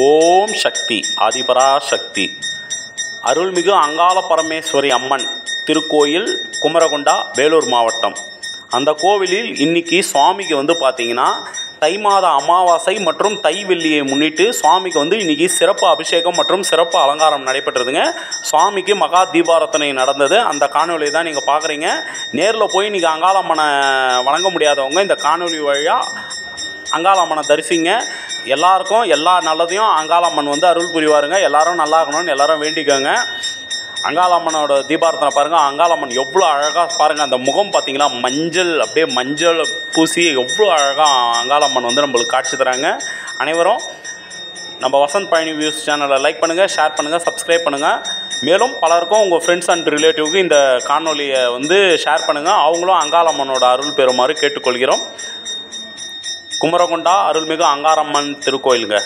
ஓம் சக்தி ஆதிபராசக்தி. அருள்மிகு அங்காள பரமேஸ்வரி அம்மன் திருக்கோயில் குமரகொண்டா வேலூர் மாவட்டம். அந்த கோவிலில் இன்னைக்கு சுவாமிக்கு வந்து பார்த்தீங்கன்னா தை மாத அமாவாசை மற்றும் தை வெள்ளியை முன்னிட்டு சுவாமிக்கு வந்து இன்னைக்கு சிறப்பு அபிஷேகம் மற்றும் சிறப்பு அலங்காரம் நடைபெற்றதுங்க. சுவாமிக்கு மகா தீபாரத்தனை நடந்தது. அந்த காணொலியை தான் நீங்கள் பார்க்குறீங்க நேரில் போய் நீங்கள் அங்காளம்மனை வணங்க முடியாதவங்க இந்த காணொலி வழியாக அங்காளம்மனை தரிசிங்க. எல்லாருக்கும் எல்லா நல்லதையும் அங்காளம்மன் வந்து அருள் புரிவாருங்க. எல்லாரும் நல்லா இருக்கணும்னு எல்லாரும் வேண்டிக்கோங்க. அங்காளம்மனோட தீபாரத்தனை பாருங்கள் அங்காளம்மன் எவ்வளோ அழகாக பாருங்கள் அந்த முகம் பார்த்தீங்களா மஞ்சள் அப்படியே மஞ்சள் பூசி எவ்வளோ அழகாக அங்காளம்மன் வந்து நம்மளுக்கு காட்சி தராங்க. அனைவரும் நம்ம வசந்த் பழனி வியூஸ் சேனலை லைக் பண்ணுங்கள் ஷேர் பண்ணுங்கள் சப்ஸ்கிரைப் பண்ணுங்கள் மேலும் பலருக்கும் உங்கள் ஃப்ரெண்ட்ஸ் அண்ட் ரிலேட்டிவ்க்கு இந்த காணொலியை வந்து ஷேர் பண்ணுங்கள் அவங்களும் அங்காளம்மனோட அருள் பெறுமாறு கேட்டுக்கொள்கிறோம். குமரகுண்டா அருள்மிகு அங்காரம்மன் திருக்கோயிலுங்க.